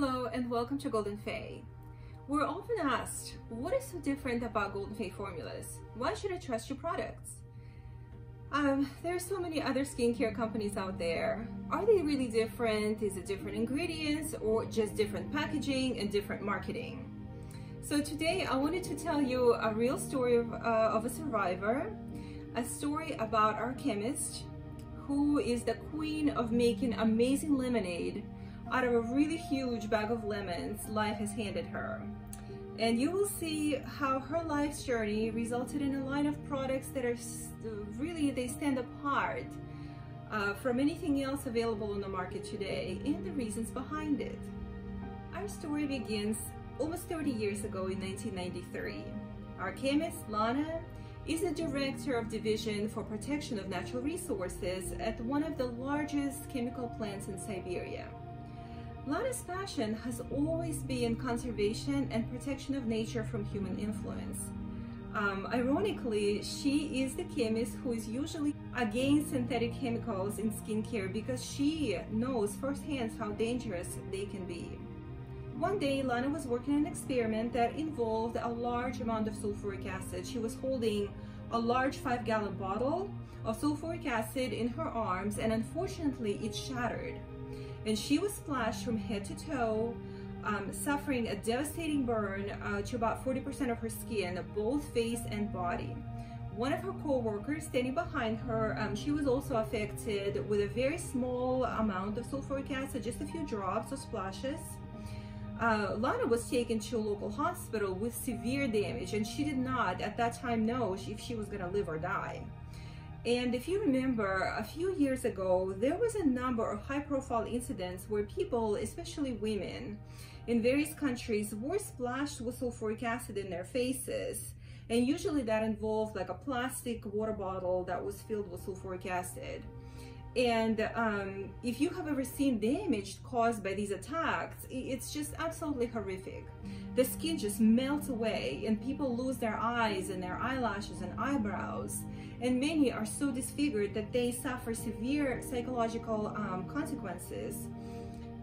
Hello and welcome to Golden Phae. We're often asked, what is so different about Golden Phae formulas? Why should I trust your products? Um, there are so many other skincare companies out there. Are they really different? Is it different ingredients or just different packaging and different marketing? So today I wanted to tell you a real story of, uh, of a survivor, a story about our chemist who is the queen of making amazing lemonade out of a really huge bag of lemons life has handed her. And you will see how her life's journey resulted in a line of products that are really, they stand apart uh, from anything else available on the market today and the reasons behind it. Our story begins almost 30 years ago in 1993. Our chemist, Lana, is the director of division for protection of natural resources at one of the largest chemical plants in Siberia. Lana's passion has always been conservation and protection of nature from human influence. Um, ironically, she is the chemist who is usually against synthetic chemicals in skincare because she knows firsthand how dangerous they can be. One day, Lana was working on an experiment that involved a large amount of sulfuric acid. She was holding a large five gallon bottle of sulfuric acid in her arms and unfortunately it shattered and she was splashed from head to toe, um, suffering a devastating burn uh, to about 40% of her skin, both face and body. One of her co-workers standing behind her, um, she was also affected with a very small amount of sulfuric acid, just a few drops or splashes. Uh, Lana was taken to a local hospital with severe damage and she did not at that time know if she was gonna live or die. And if you remember, a few years ago, there was a number of high profile incidents where people, especially women, in various countries were splashed with sulfuric acid in their faces. And usually that involved like a plastic water bottle that was filled with sulfuric acid. And um, if you have ever seen damage caused by these attacks, it's just absolutely horrific. The skin just melts away and people lose their eyes and their eyelashes and eyebrows and many are so disfigured that they suffer severe psychological um, consequences.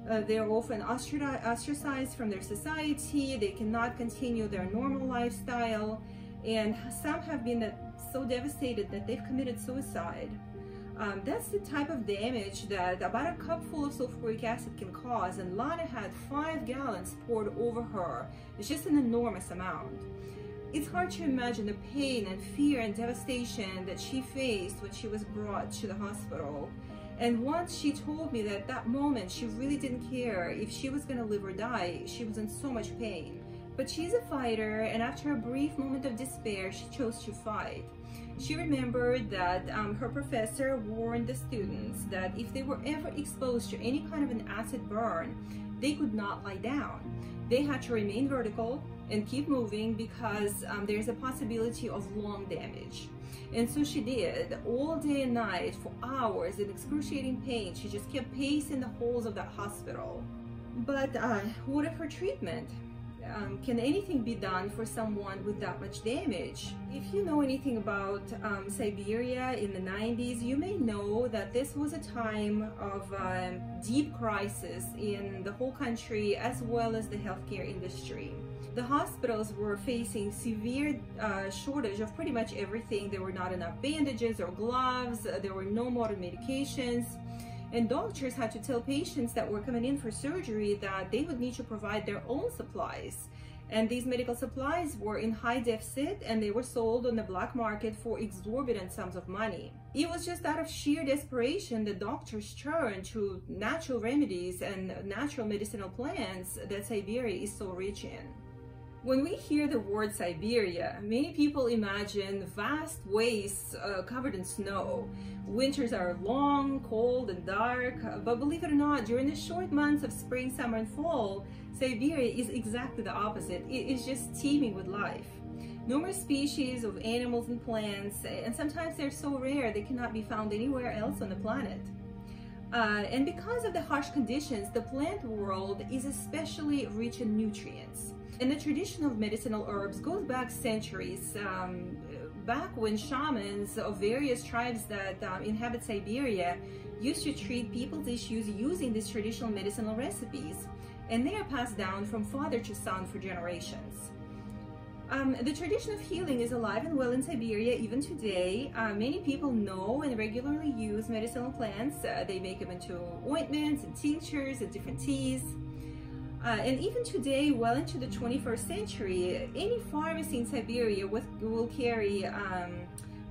Uh, they're often ostracized from their society, they cannot continue their normal lifestyle, and some have been so devastated that they've committed suicide. Um, that's the type of damage that about a cup full of sulfuric acid can cause, and Lana had five gallons poured over her. It's just an enormous amount. It's hard to imagine the pain and fear and devastation that she faced when she was brought to the hospital. And once she told me that that moment she really didn't care if she was gonna live or die, she was in so much pain. But she's a fighter, and after a brief moment of despair, she chose to fight. She remembered that um, her professor warned the students that if they were ever exposed to any kind of an acid burn, they could not lie down. They had to remain vertical and keep moving because um, there's a possibility of lung damage. And so she did all day and night for hours in excruciating pain. She just kept pacing the halls of that hospital. But uh, what of her treatment? Um, can anything be done for someone with that much damage? If you know anything about um, Siberia in the 90s, you may know that this was a time of um, deep crisis in the whole country as well as the healthcare industry. The hospitals were facing severe uh, shortage of pretty much everything. There were not enough bandages or gloves. There were no modern medications. And doctors had to tell patients that were coming in for surgery that they would need to provide their own supplies. And these medical supplies were in high deficit and they were sold on the black market for exorbitant sums of money. It was just out of sheer desperation that doctors turned to natural remedies and natural medicinal plants that Siberia is so rich in. When we hear the word Siberia, many people imagine vast wastes uh, covered in snow. Winters are long, cold, and dark, but believe it or not, during the short months of spring, summer, and fall, Siberia is exactly the opposite. It is just teeming with life. Numerous species of animals and plants, and sometimes they're so rare they cannot be found anywhere else on the planet. Uh, and because of the harsh conditions, the plant world is especially rich in nutrients. And the tradition of medicinal herbs goes back centuries, um, back when shamans of various tribes that um, inhabit Siberia used to treat people's issues using these traditional medicinal recipes. and they are passed down from father to son for generations. Um, the tradition of healing is alive and well in Siberia even today. Uh, many people know and regularly use medicinal plants. Uh, they make them into ointments and tinctures and different teas. Uh, and even today, well into the 21st century, any pharmacy in Siberia with, will carry um,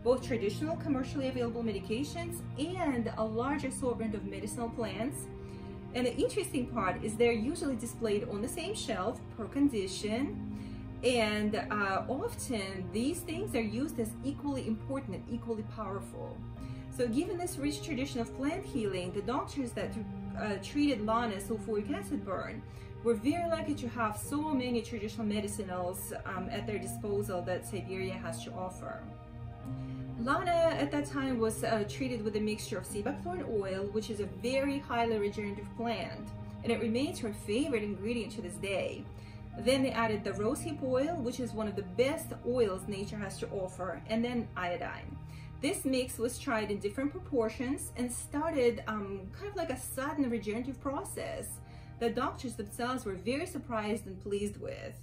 both traditional commercially available medications and a large assortment of medicinal plants. And the interesting part is they're usually displayed on the same shelf per condition and uh, often these things are used as equally important and equally powerful. So given this rich tradition of plant healing, the doctors that uh, treated Lana's sulfuric acid burn were very lucky to have so many traditional medicinals um, at their disposal that Siberia has to offer. Lana at that time was uh, treated with a mixture of sea buckthorn oil, which is a very highly regenerative plant, and it remains her favorite ingredient to this day. Then they added the rosehip oil, which is one of the best oils nature has to offer, and then iodine. This mix was tried in different proportions and started um, kind of like a sudden regenerative process that doctors themselves were very surprised and pleased with.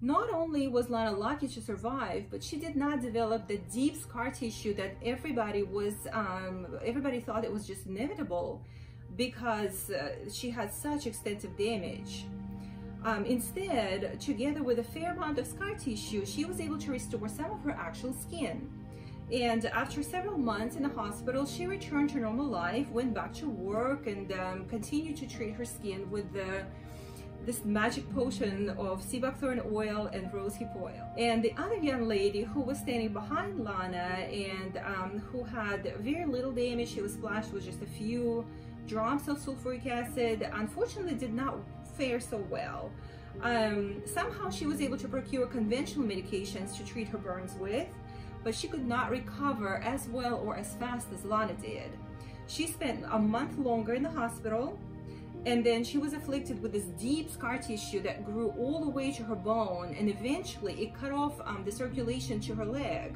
Not only was Lana lucky to survive, but she did not develop the deep scar tissue that everybody was, um, everybody thought it was just inevitable because uh, she had such extensive damage. Um, instead, together with a fair amount of scar tissue, she was able to restore some of her actual skin. And after several months in the hospital, she returned to normal life, went back to work, and um, continued to treat her skin with the this magic potion of sea buckthorn oil and rosehip oil. And the other young lady who was standing behind Lana and um, who had very little damage, she was splashed with just a few drops of sulfuric acid, unfortunately did not fare so well. Um, somehow she was able to procure conventional medications to treat her burns with, but she could not recover as well or as fast as Lana did. She spent a month longer in the hospital, and then she was afflicted with this deep scar tissue that grew all the way to her bone, and eventually it cut off um, the circulation to her leg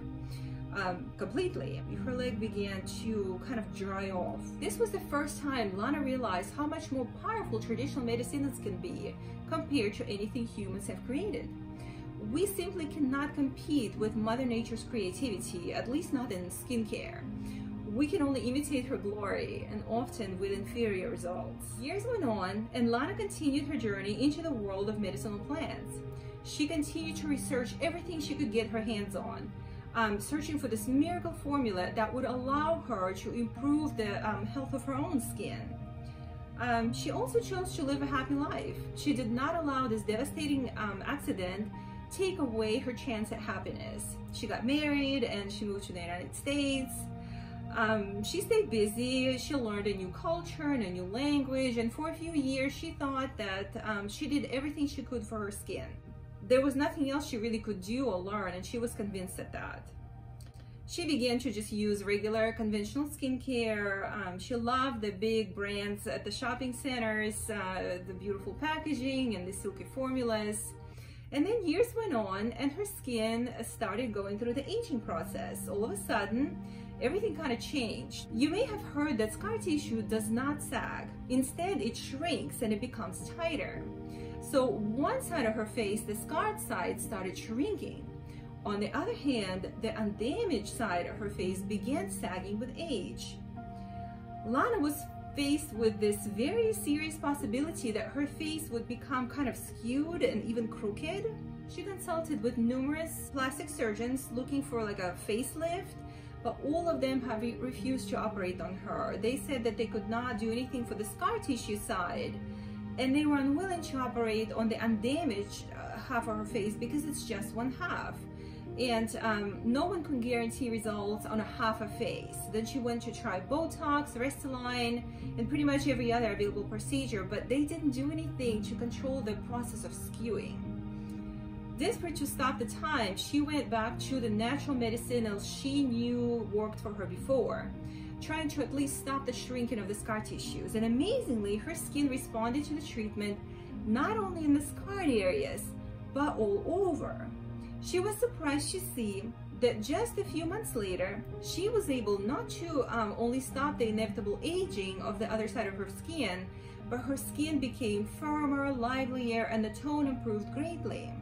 um, completely. Her leg began to kind of dry off. This was the first time Lana realized how much more powerful traditional medicines can be compared to anything humans have created. We simply cannot compete with Mother Nature's creativity, at least not in skincare. We can only imitate her glory, and often with inferior results. Years went on, and Lana continued her journey into the world of medicinal plants. She continued to research everything she could get her hands on, um, searching for this miracle formula that would allow her to improve the um, health of her own skin. Um, she also chose to live a happy life. She did not allow this devastating um, accident take away her chance at happiness. She got married and she moved to the United States. Um, she stayed busy. She learned a new culture and a new language. And for a few years, she thought that um, she did everything she could for her skin there was nothing else she really could do or learn, and she was convinced at that. She began to just use regular conventional skincare. Um, she loved the big brands at the shopping centers, uh, the beautiful packaging and the silky formulas. And then years went on and her skin started going through the aging process. All of a sudden, everything kind of changed. You may have heard that scar tissue does not sag. Instead, it shrinks and it becomes tighter. So one side of her face, the scarred side, started shrinking. On the other hand, the undamaged side of her face began sagging with age. Lana was faced with this very serious possibility that her face would become kind of skewed and even crooked. She consulted with numerous plastic surgeons looking for like a facelift, but all of them have refused to operate on her. They said that they could not do anything for the scar tissue side and they were unwilling to operate on the undamaged uh, half of her face because it's just one half and um, no one can guarantee results on a half a face. Then she went to try Botox, Restylane, and pretty much every other available procedure, but they didn't do anything to control the process of skewing. Desperate to stop the time, she went back to the natural medicinals she knew worked for her before trying to at least stop the shrinking of the scar tissues. And amazingly, her skin responded to the treatment not only in the scarred areas, but all over. She was surprised to see that just a few months later, she was able not to um, only stop the inevitable aging of the other side of her skin, but her skin became firmer, livelier, and the tone improved greatly.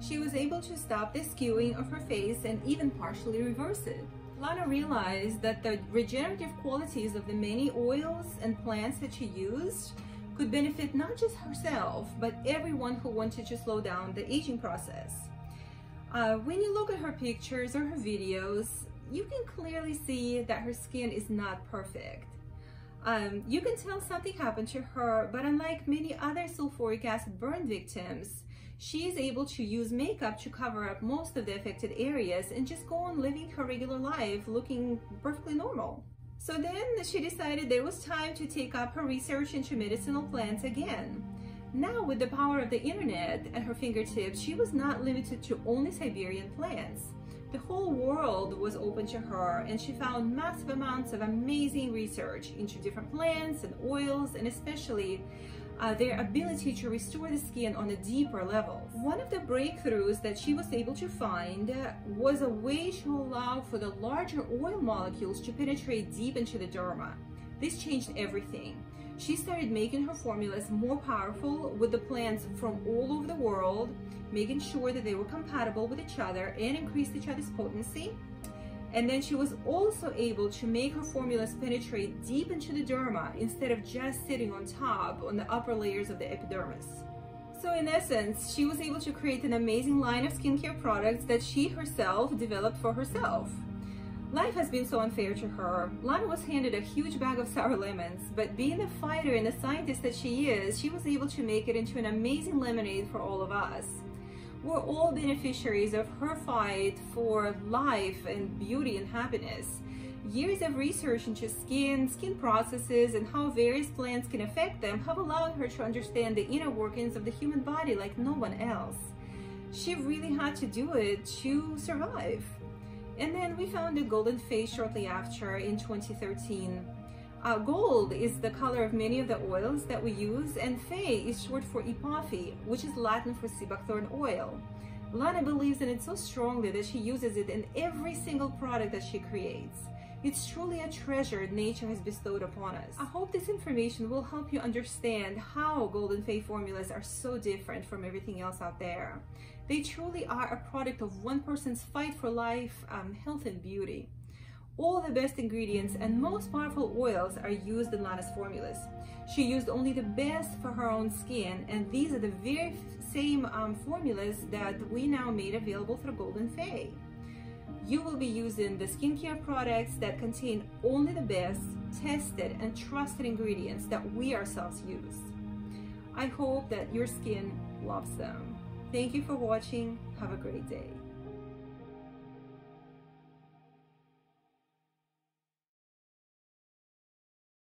She was able to stop the skewing of her face and even partially reverse it. Lana realized that the regenerative qualities of the many oils and plants that she used could benefit not just herself, but everyone who wanted to slow down the aging process. Uh, when you look at her pictures or her videos, you can clearly see that her skin is not perfect. Um, you can tell something happened to her, but unlike many other sulfuric acid burn victims, she is able to use makeup to cover up most of the affected areas and just go on living her regular life looking perfectly normal. So then she decided there was time to take up her research into medicinal plants again. Now, with the power of the internet at her fingertips, she was not limited to only Siberian plants. The whole world was open to her, and she found massive amounts of amazing research into different plants and oils, and especially uh, their ability to restore the skin on a deeper level. One of the breakthroughs that she was able to find was a way to allow for the larger oil molecules to penetrate deep into the derma. This changed everything. She started making her formulas more powerful with the plants from all over the world, making sure that they were compatible with each other and increased each other's potency. And then she was also able to make her formulas penetrate deep into the derma instead of just sitting on top on the upper layers of the epidermis. So in essence, she was able to create an amazing line of skincare products that she herself developed for herself. Life has been so unfair to her. Lana was handed a huge bag of sour lemons, but being the fighter and the scientist that she is, she was able to make it into an amazing lemonade for all of us. We're all beneficiaries of her fight for life and beauty and happiness. Years of research into skin, skin processes, and how various plants can affect them have allowed her to understand the inner workings of the human body like no one else. She really had to do it to survive. And then we founded Golden Phae shortly after in 2013. Uh, gold is the color of many of the oils that we use, and Phae is short for Hippophae, which is Latin for sea buckthorn oil. Lana believes in it so strongly that she uses it in every single product that she creates. It's truly a treasure nature has bestowed upon us. I hope this information will help you understand how Golden Phae formulas are so different from everything else out there. They truly are a product of one person's fight for life, um, health, and beauty. All the best ingredients and most powerful oils are used in Lana's formulas. She used only the best for her own skin, and these are the very same um, formulas that we now made available through Golden Phae. You will be using the skincare products that contain only the best, tested, and trusted ingredients that we ourselves use. I hope that your skin loves them. Thank you for watching. Have a great day.